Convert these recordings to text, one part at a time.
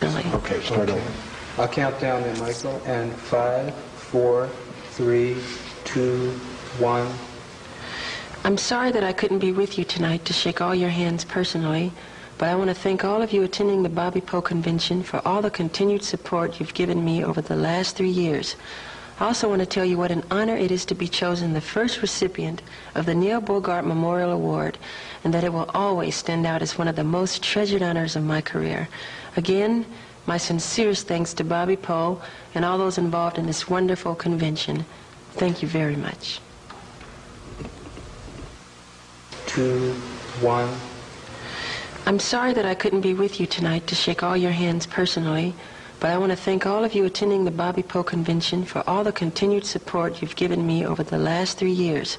personally. Okay, start over. I'll count down then, Michael. And five, four, three, two, one. I'm sorry that I couldn't be with you tonight to shake all your hands personally, but I want to thank all of you attending the Bobby Poe Convention for all the continued support you've given me over the last three years. I also want to tell you what an honor it is to be chosen the first recipient of the Neil Bogart Memorial Award, and that it will always stand out as one of the most treasured honors of my career. Again, my sincerest thanks to Bobby Poe and all those involved in this wonderful convention. Thank you very much. two, one. I'm sorry that I couldn't be with you tonight to shake all your hands personally, but I want to thank all of you attending the Bobby Poe Convention for all the continued support you've given me over the last three years.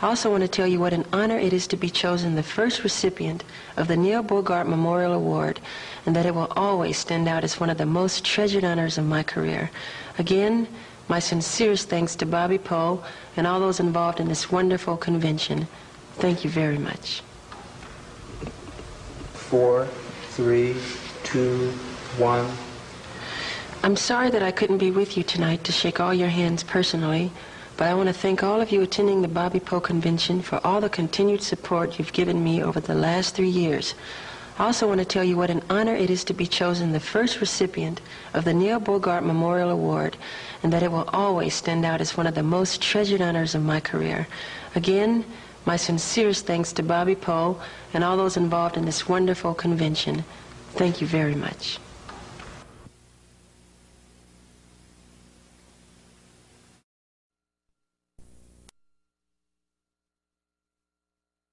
I also want to tell you what an honor it is to be chosen the first recipient of the Neil Bogart Memorial Award, and that it will always stand out as one of the most treasured honors of my career. Again, my sincerest thanks to Bobby Poe and all those involved in this wonderful convention. Thank you very much. Four, three, two, one. I'm sorry that I couldn't be with you tonight to shake all your hands personally, but I want to thank all of you attending the Bobby Poe Convention for all the continued support you've given me over the last three years. I also want to tell you what an honor it is to be chosen the first recipient of the Neil Bogart Memorial Award, and that it will always stand out as one of the most treasured honors of my career. Again, my sincerest thanks to Bobby Poe and all those involved in this wonderful convention. Thank you very much.